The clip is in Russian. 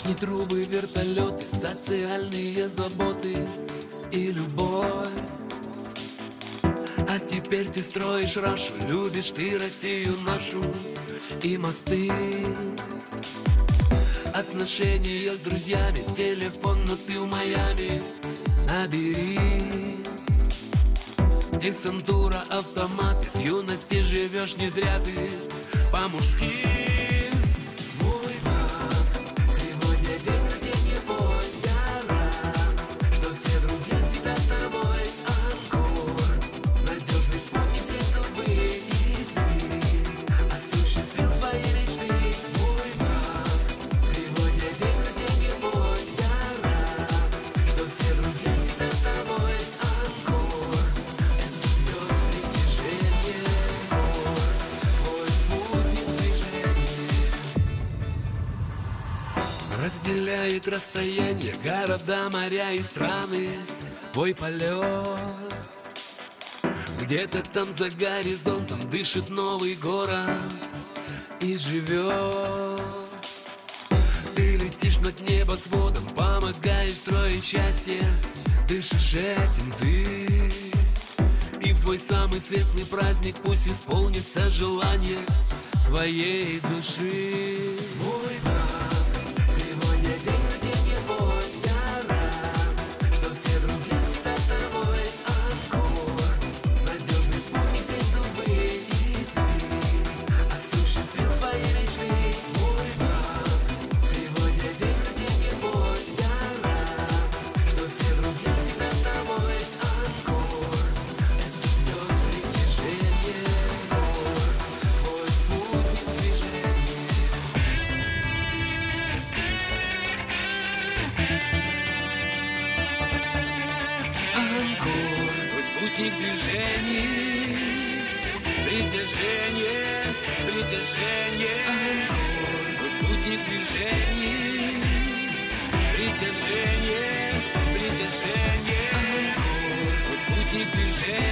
Башни, трубы, вертолеты, социальные заботы и любовь. А теперь ты строишь Рашу, любишь ты Россию нашу и мосты. Отношения с друзьями, телефон, но ты в Майами. Набери. Десантура, автоматы, с юности живешь не зря ты. По-мужски Разделяет расстояние города, моря и страны. Твой полет Где-то там за горизонтом дышит новый город И живет. Ты летишь над небосводом, помогаешь строить счастье. Дышишь этим ты. И в твой самый светлый праздник пусть исполнится желание твоей души спутник движений. Притяжение, притяжение, мой спутник движений. Притяжение, притяжение, мой спутник движений.